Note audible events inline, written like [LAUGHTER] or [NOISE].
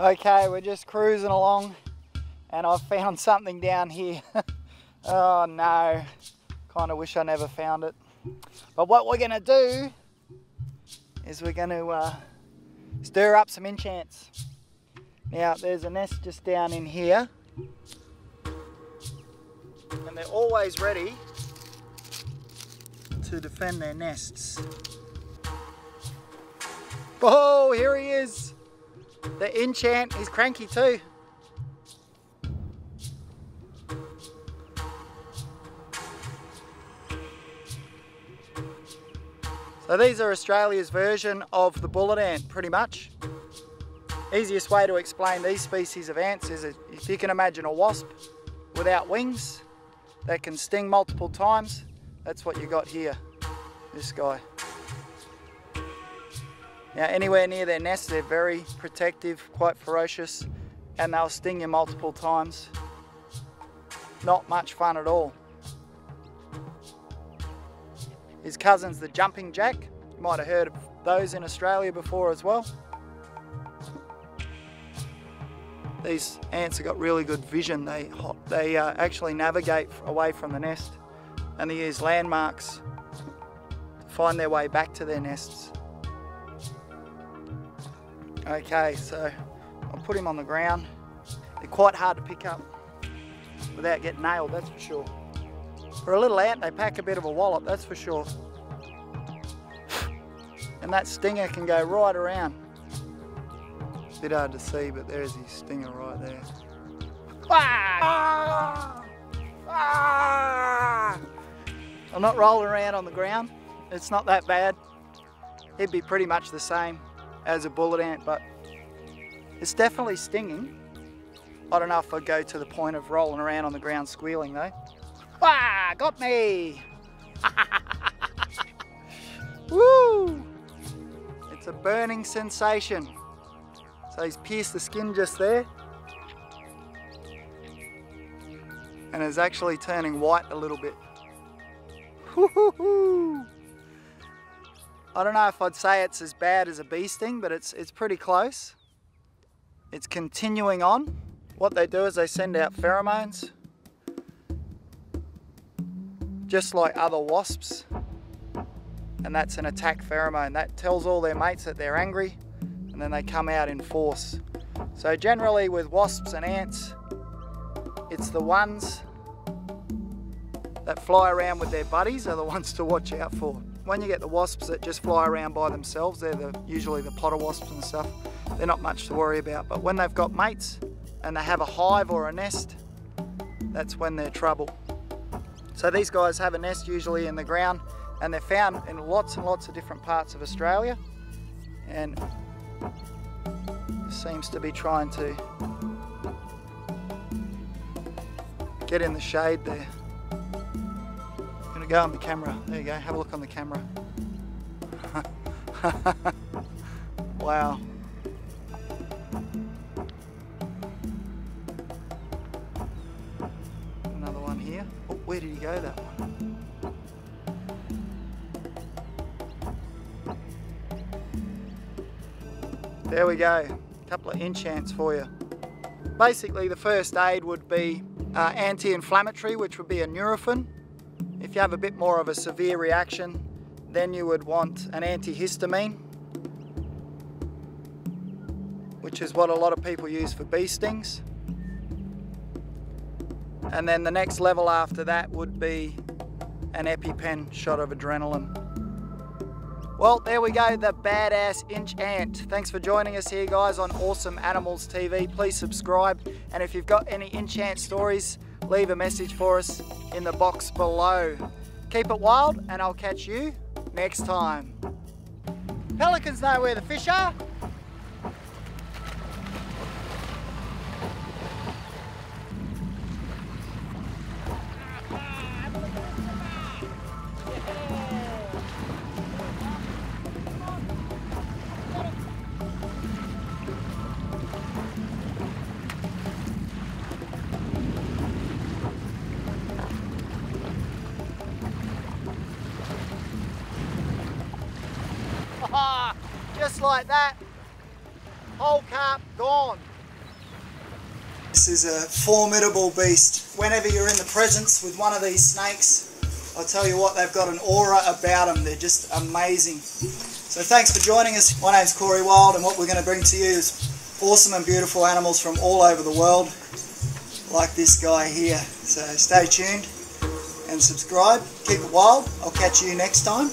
Okay, we're just cruising along and I've found [LAUGHS] something down here. [LAUGHS] oh no, kind of wish I never found it. But what we're gonna do is we're gonna uh, stir up some inch ants. Now there's a nest just down in here and they're always ready to defend their nests. Oh, here he is. The inch ant, is cranky too. So these are Australia's version of the bullet ant, pretty much. Easiest way to explain these species of ants is if you can imagine a wasp without wings that can sting multiple times, that's what you got here, this guy. Now anywhere near their nest they're very protective, quite ferocious and they'll sting you multiple times. Not much fun at all. His cousin's the jumping jack. You might have heard of those in Australia before as well. These ants have got really good vision. They, they uh, actually navigate away from the nest and they use landmarks to find their way back to their nests. Okay, so I'll put him on the ground. They're quite hard to pick up without getting nailed, that's for sure. For a little ant, they pack a bit of a wallop, that's for sure. [SIGHS] And that stinger can go right around. Bit hard to see, but there's his stinger right there. Ah! Ah! I'm not rolling around on the ground. It's not that bad. It'd be pretty much the same as a bullet ant, but it's definitely stinging. I don't know if I'd go to the point of rolling around on the ground squealing though. Ah, got me! [LAUGHS] Woo! It's a burning sensation. So he's pierced the skin just there. And is actually turning white a little bit. I don't know if I'd say it's as bad as a bee sting, but it's, it's pretty close. It's continuing on. What they do is they send out pheromones, just like other wasps. And that's an attack pheromone. That tells all their mates that they're angry and then they come out in force. So generally with wasps and ants, it's the ones that fly around with their buddies are the [LAUGHS] ones to watch out for when you get the wasps that just fly around by themselves, they're the, usually the potter wasps and stuff, they're not much to worry about. But when they've got mates and they have a hive or a nest, that's when they're trouble. So these guys have a nest usually in the ground and they're found in lots and lots of different parts of Australia and seems to be trying to get in the shade there go on the camera. There you go, have a look on the camera. [LAUGHS] wow. Another one here. Oh, where did he go, that one? There we go, a couple of inch ants for you. Basically the first aid would be uh, anti-inflammatory, which would be a Nurofen. If you have a bit more of a severe reaction, then you would want an antihistamine, which is what a lot of people use for bee stings. And then the next level after that would be an EpiPen shot of adrenaline. Well, there we go, the badass inch ant. Thanks for joining us here, guys, on Awesome Animals TV. Please subscribe, and if you've got any inch ant stories, leave a message for us in the box below. Keep it wild and I'll catch you next time. Pelicans know where the fish are. Ah, just like that, whole carp gone. This is a formidable beast. Whenever you're in the presence with one of these snakes, I'll tell you what, they've got an aura about them. They're just amazing. So thanks for joining us. My name's Corey Wild and what we're going to bring to you is awesome and beautiful animals from all over the world, like this guy here. So stay tuned and subscribe. Keep it wild. I'll catch you next time.